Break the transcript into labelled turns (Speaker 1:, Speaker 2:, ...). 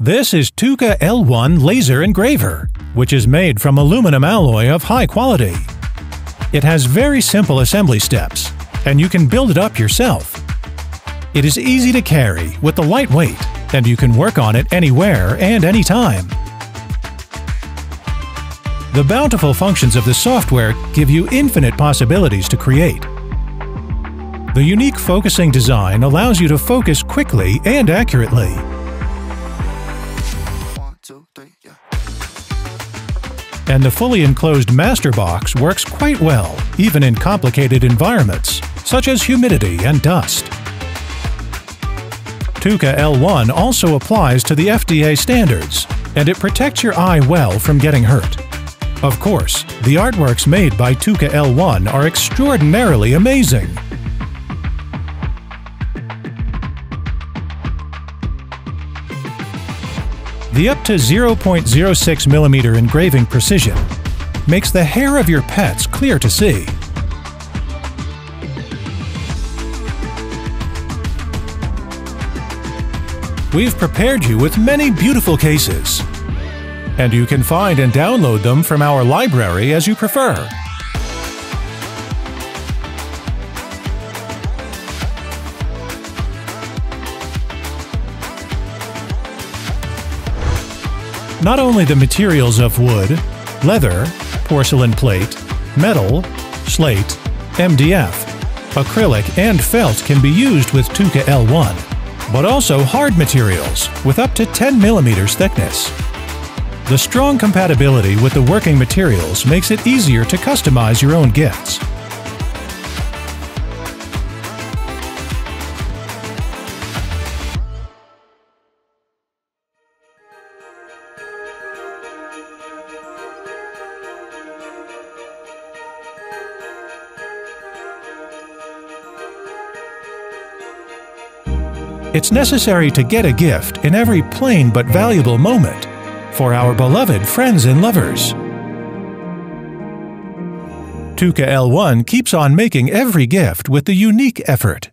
Speaker 1: This is TOOCA L1 Laser Engraver, which is made from aluminum alloy of high quality. It has very simple assembly steps, and you can build it up yourself. It is easy to carry with the light weight, and you can work on it anywhere and anytime. The bountiful functions of the software give you infinite possibilities to create. The unique focusing design allows you to focus quickly and accurately. And the fully enclosed master box works quite well, even in complicated environments, such as humidity and dust. TOOCA L1 also applies to the FDA standards, and it protects your eye well from getting hurt. Of course, the artworks made by TOOCA L1 are extraordinarily amazing. The up to 0.06mm engraving precision makes the hair of your pets clear to see. We've prepared you with many beautiful cases, and you can find and download them from our library as you prefer. Not only the materials of wood, leather, porcelain plate, metal, slate, MDF, acrylic, and felt can be used with TOOCA L1, but also hard materials with up to 10 millimeters thickness. The strong compatibility with the working materials makes it easier to customize your own gifts. It's necessary to get a gift in every plain but valuable moment for our beloved friends and lovers. TOOCA L1 keeps on making every gift with the unique effort